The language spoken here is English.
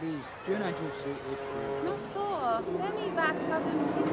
e non dalla sapore. tipo pausa. Liz, June Angel suit April. Non so, Remy va a Coventry.